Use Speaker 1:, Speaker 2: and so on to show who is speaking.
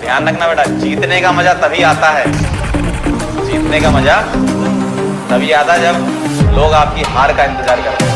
Speaker 1: ध्यान रखना बेटा, जीतने का मज़ा तभी आता है। जीतने का मज़ा तभी आता है जब लोग आपकी हार का इंतज़ार करते हैं।